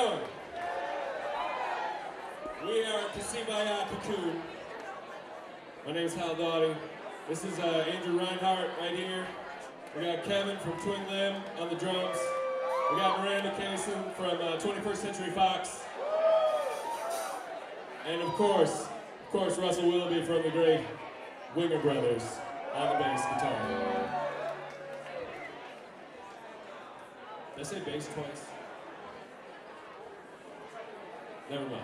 We are Kasivaya Cocoon. My name is Howell Dawdy. This is uh, Andrew Rinehart right here. We got Kevin from Twin Limb on the drums. We got Miranda Kaysen from uh, 21st Century Fox. And of course, of course, Russell Willoughby from the great Winger Brothers on the bass guitar. Did I say bass twice? Never mind.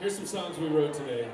Here's some songs we wrote today.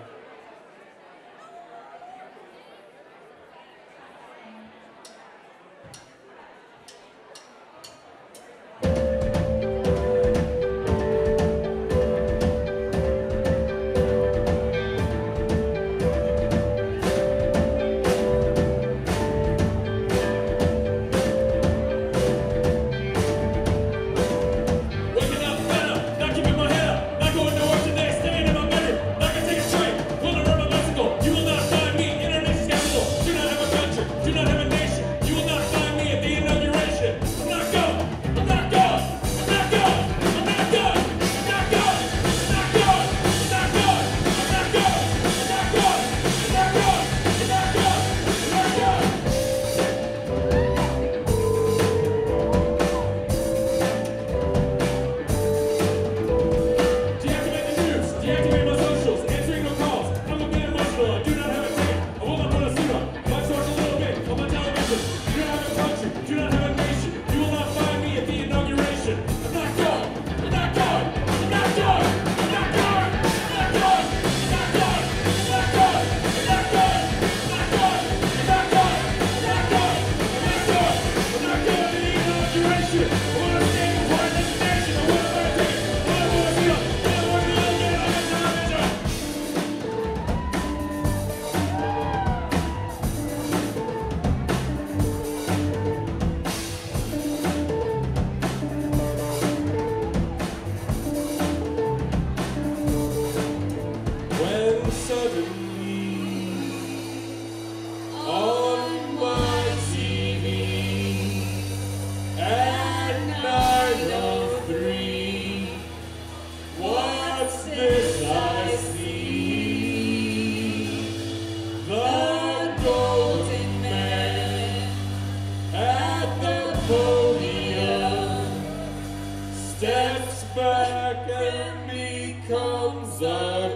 Steps back and becomes a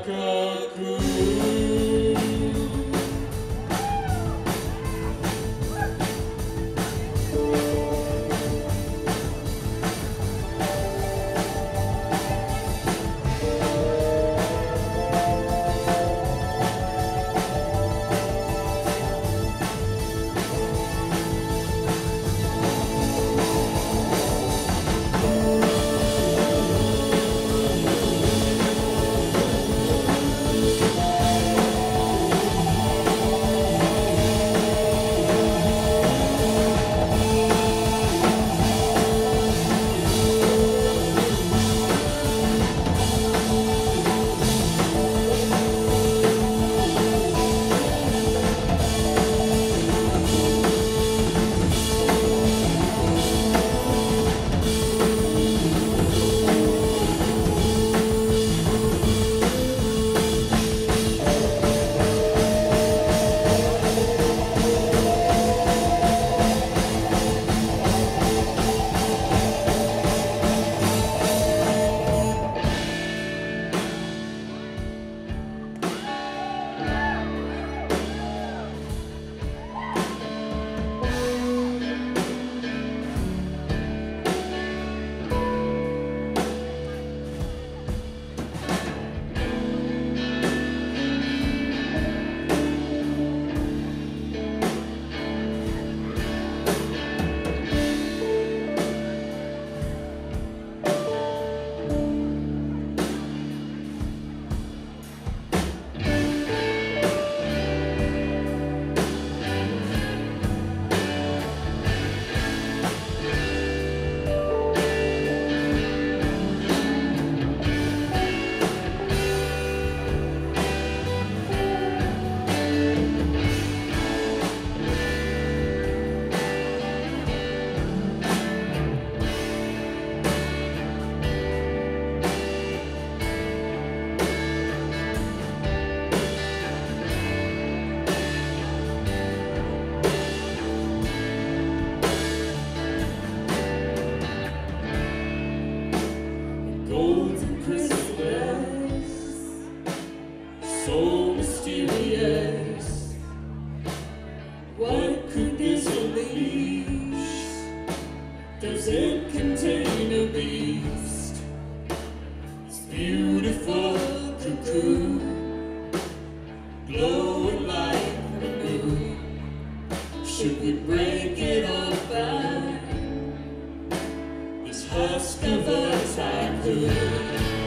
husk of a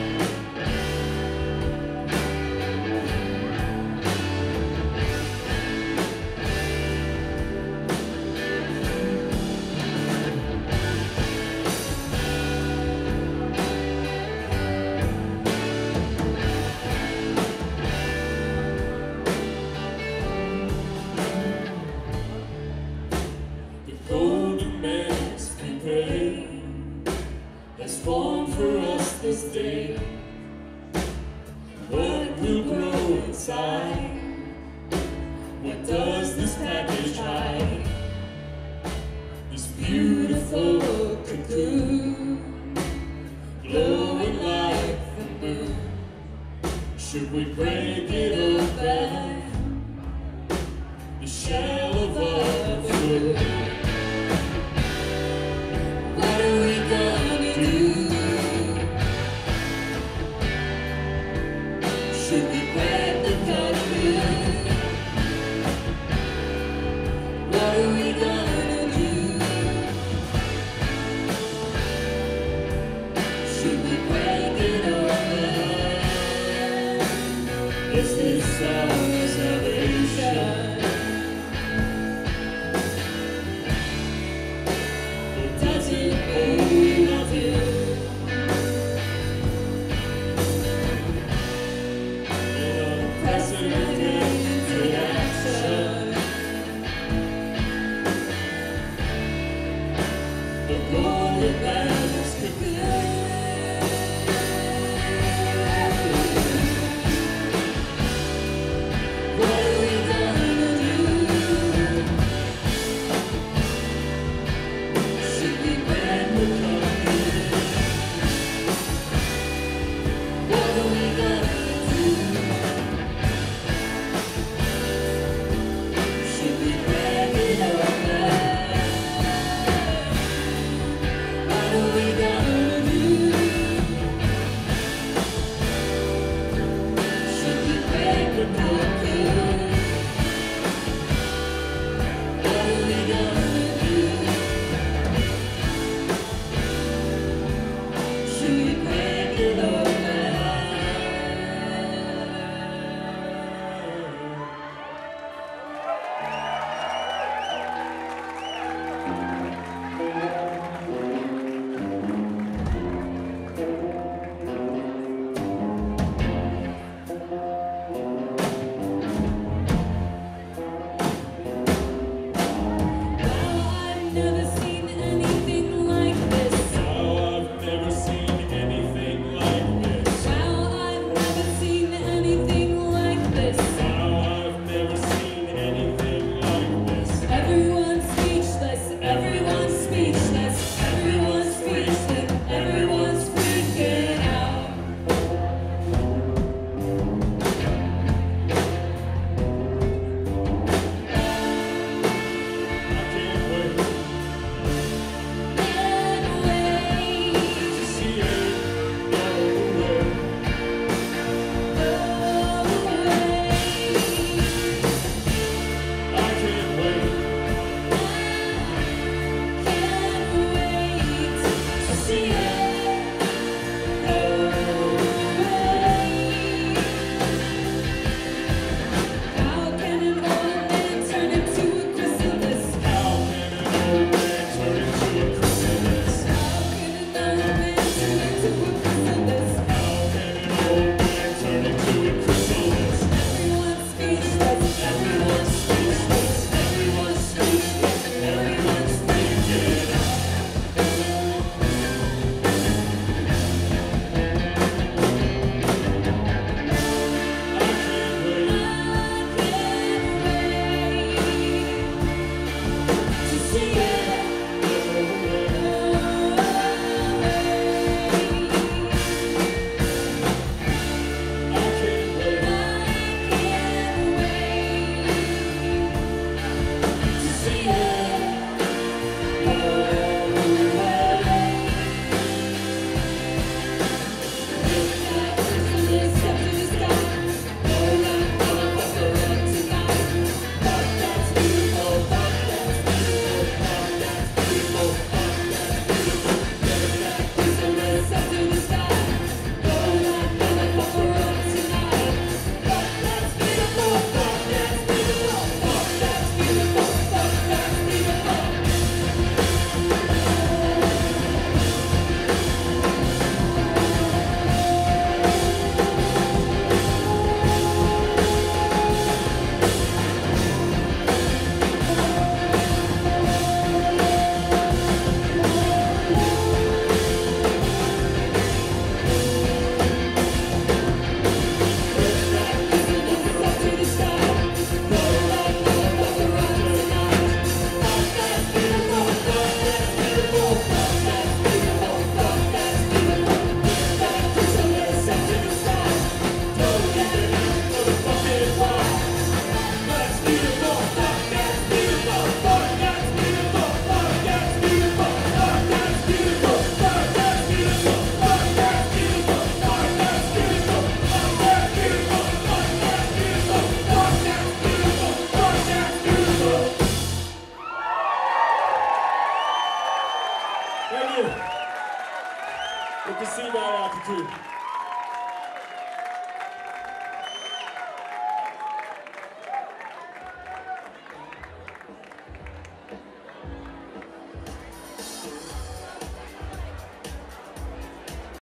Should we break it open? Attitude.